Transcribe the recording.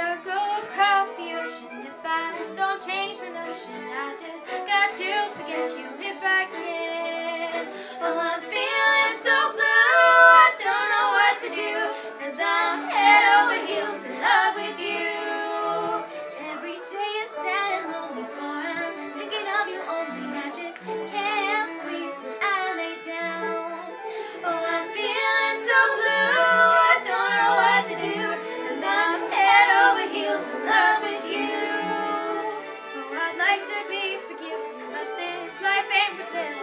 I'd go across the ocean if I don't change my notion. I'd forgive, but this life ain't worth living.